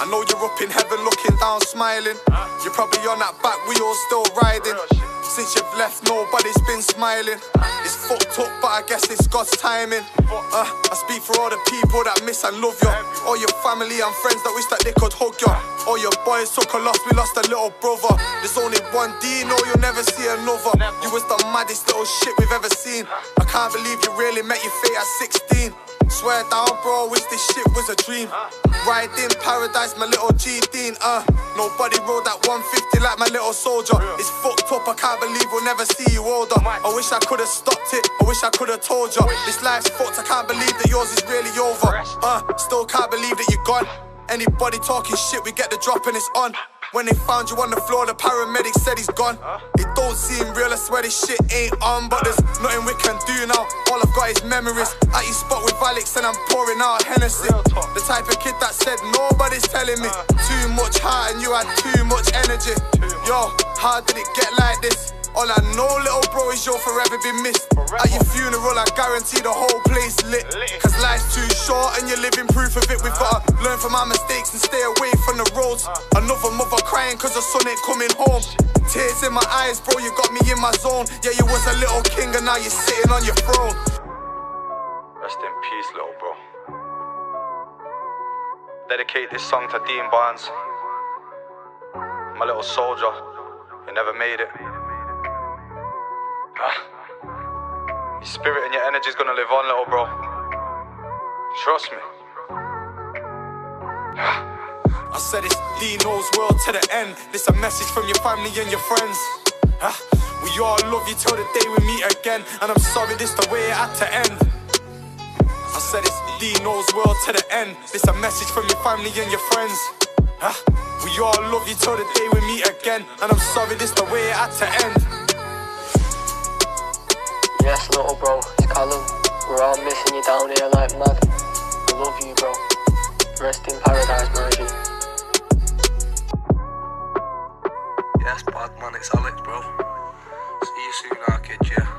I know you're up in heaven looking down smiling. You're probably on that back wheel still riding. Since you've left nobody's been smiling. It's fucked up but I guess it's God's timing. Uh, I speak for all the people that miss and love you. All your family and friends that wish that they could hug you. All your boys took a loss, we lost a little brother. There's only one D, no, you'll never see another. You was the maddest little shit we've ever seen. I can't believe you really met your fate at 16. Swear down, bro, wish this shit was a dream. Ride in paradise, my little G Dean, uh. Nobody rode that 150 like my little soldier. It's fucked up, I can't believe we'll never see you older. I wish I could've stopped it, I wish I could've told you. This life's fucked, I can't believe that yours is really over. Uh, still can't believe that you're gone. Anybody talking shit, we get the drop and it's on. When they found you on the floor, the paramedic said he's gone. It don't seem real, I swear this shit ain't on. But there's nothing we can do now. All I've got is memories. At your spot with Alex and I'm pouring out Hennessy. The type of kid that said nobody's telling me. Too much heart and you had too much energy. Yo, how did it get like this? All I know, little bro, is you'll forever be missed. At your funeral, I guarantee the whole place lit. Cause life's too short and you're living proof of it. We've gotta learn from our mistakes and stay away from the roads. Uh. Another mother crying cause her son ain't coming home. Tears in my eyes, bro, you got me in my zone. Yeah, you was a little king and now you're sitting on your throne. Rest in peace, little bro. Dedicate this song to Dean Barnes. My little soldier. You never made it. Your spirit and your energy's gonna live on, little bro. Trust me. I said it's Deano's world to the end. This a message from your family and your friends. We all love you till the day we meet again. And I'm sorry this the way it had to end. I said it's Deano's world to the end. This a message from your family and your friends. Ah, we all love you till the day we meet again. And I'm sorry this the way it had to end. Little bro, it's Callum. We're all missing you down here like mad. I love you, bro. Rest in paradise, G. Yes, bad man, it's Alex, bro. See you soon, our kid, yeah?